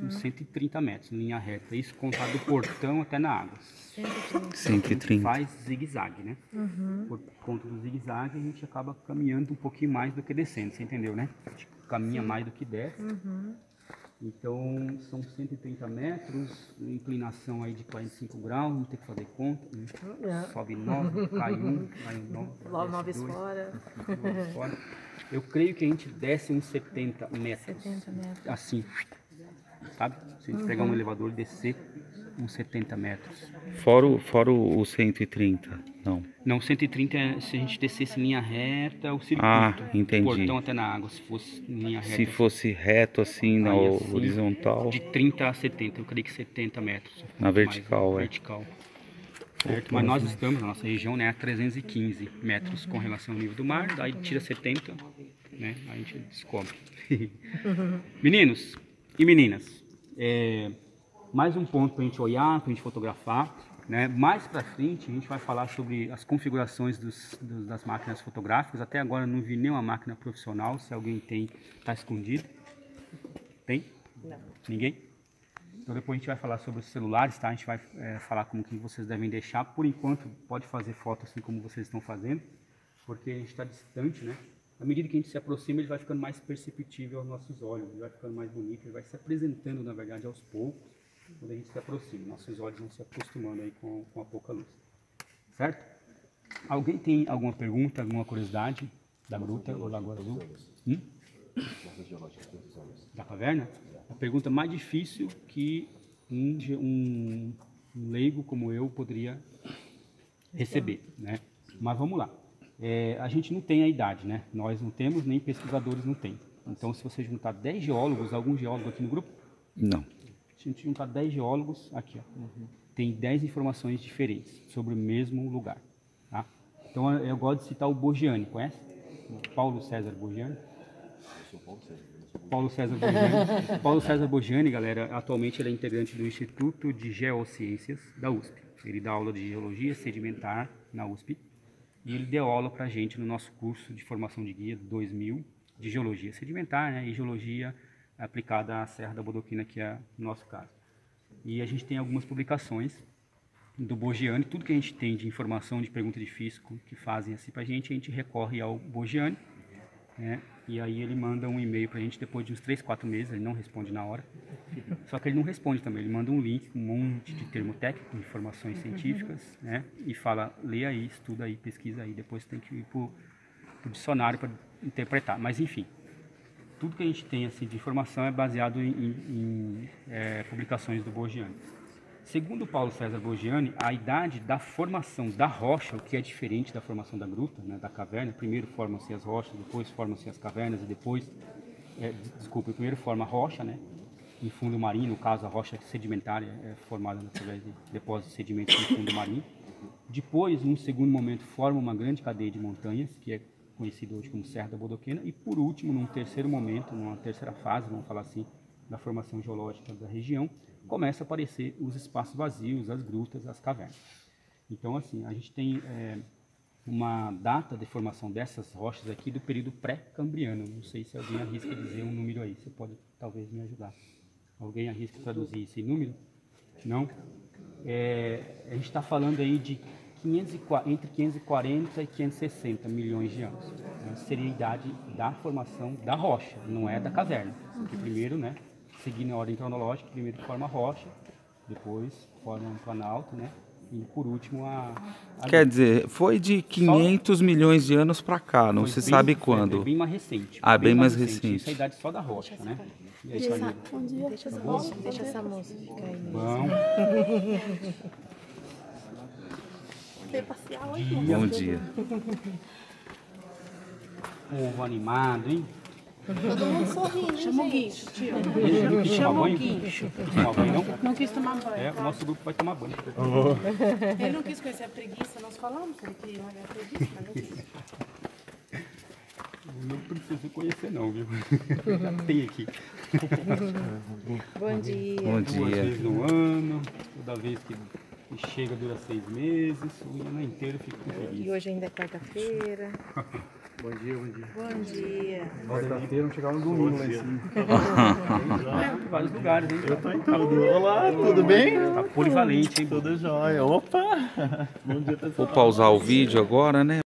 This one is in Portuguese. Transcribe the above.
Uhum. 130 metros, em linha reta. Isso contado do portão até na água. 130. Faz zigue-zague, né? Por conta do zigue-zague, a gente acaba caminhando um pouquinho mais do que descendo, você entendeu, né? A gente caminha mais do que desce. Então, são 130 metros, inclinação aí de 45 graus, vamos ter que fazer conta. né? Sobe 9, cai 1, cai 9. Logo nove fora. fora. Eu creio que a gente desce uns 70 metros. 70 metros. Assim, sabe? Se a gente pegar um elevador e descer uns 70 metros. Fora, o- fora o o 130. Não. Não, 130 é se a gente descesse em linha reta, o circuito. Ah, entendi. Portão até na água, se fosse em linha reta. Se fosse reto assim na assim, horizontal. De 30 a 70, eu creio que 70 metros. Na vertical, Mais, é. Vertical. Certo? Mas nós estamos, na nossa região, né, a 315 metros com relação ao nível do mar, daí tira 70, né, a gente descobre. Meninos e meninas, é, mais um ponto para a gente olhar, para a gente fotografar. Né? Mais para frente a gente vai falar sobre as configurações dos- dos- das máquinas fotográficas. Até agora não vi nenhuma máquina profissional. Se alguém tem, está escondido. Tem? Não. Ninguém? Então depois a gente vai falar sobre os celulares, tá? A gente vai é, falar como que vocês devem deixar. Por enquanto, pode fazer foto assim como vocês estão fazendo, porque a gente está distante, né? À medida que a gente se aproxima, ele vai ficando mais perceptível aos nossos olhos, ele vai ficando mais bonito, ele vai se apresentando, na verdade, aos poucos, quando a gente se aproxima. Nossos olhos vão se acostumando aí com, com a pouca luz. Certo? Alguém tem alguma pergunta, alguma curiosidade da gruta ou Lagoa Azul? Hum? Da caverna? A pergunta mais difícil que um, um, um leigo como eu poderia receber, né? Mas vamos lá. É, a gente não tem a idade, né? Nós não temos, nem pesquisadores não têm. Então, se você juntar 10 geólogos, algum geólogo aqui no grupo, Não. se a gente juntar 10 geólogos, aqui, ó, tem 10 informações diferentes sobre o mesmo lugar. Tá? Então, eu eu gosto de citar o Borgiani, conhece? Paulo César Borgiani. Paulo César Borgiani. Paulo César Borgiani, galera, atualmente ele é integrante do Instituto de Geociências da USP. Ele dá aula de Geologia Sedimentar na USP e ele deu aula para a gente no nosso curso de formação de guia 2000 de Geologia Sedimentar né, e Geologia aplicada à Serra da Bodoquina, que é o nosso caso. E a gente tem algumas publicações do Borgiani, tudo que a gente tem de informação, de pergunta de físico que fazem assim para a gente, a gente recorre ao Borgiani, né? E aí ele manda um e-mail para a gente depois de uns 3, 4 meses, ele não responde na hora. Só que ele não responde também, ele manda um link com um monte de termo técnico, informações científicas, né? E fala, lê aí, estuda aí, pesquisa aí, depois tem que ir pro, pro dicionário para interpretar. Mas enfim, tudo que a gente tem assim, de informação é baseado em, em- em, eh, publicações do Borgiani. Segundo Paulo César Borgiani, a idade da formação da rocha, o que é diferente da formação da gruta, né, da caverna, primeiro formam-se as rochas, depois formam-se as cavernas e depois, des- desculpa, primeiro forma a rocha, né, em fundo marinho, no caso a rocha sedimentária é formada através de depósitos de sedimentos no fundo marinho. Depois, num segundo momento, forma uma grande cadeia de montanhas, que é conhecida hoje como Serra da Bodoquena, e por último, num terceiro momento, numa terceira fase, vamos falar assim, da formação geológica da região, começa a aparecer os espaços vazios, as grutas, as cavernas. Então, assim, a gente tem é, uma data de formação dessas rochas aqui do período pré-cambriano. Não sei se alguém arrisca dizer um número aí, você pode talvez me ajudar. Alguém arrisca traduzir esse número? Não? É, a gente está falando aí de 540, entre 540 e 560 milhões de anos. Né? Seria a idade da formação da rocha, não é da caverna. Porque primeiro, né, seguindo a ordem cronológica, primeiro forma a rocha, depois forma um planalto, né? E por último a. a Quer dizer, foi de 500 milhões de anos para cá, não foi se bem- sabe quando. bem mais recente. Ah, bem mais Isso recente. é a idade só da rocha, né? E aí, Deixa, Camila? deixa, essa moça, deixa essa moça ficar aí. Bom, Veio passear hoje, Bom dia. povo animado, hein? Todo mundo sorrindo, Chama o guincho, tio. Ele quis tomar Chama o banho? guincho. Tomar banho não? Não quis tomar banho. É, o nosso grupo vai tomar banho. Ele não quis conhecer a preguiça, nós falamos, ele queria a preguiça, mas não quis. Não precisa conhecer não, viu? Já tem aqui. Bom dia. Bom Duas dia. vezes no ano, toda vez que que chega dura seis meses, o ano inteiro eu fico E feliz. hoje ainda é quarta-feira. Bom dia, bom dia. Bom dia. Quarta-feira, vamos chegar no domingo lá em cima. Em vários lugares, hein? Eu tô em tudo. Olá, tudo bem? Tá polivalente, hein? Tudo jóia. Opa! Bom dia, pessoal. Vou pausar o vídeo agora, né?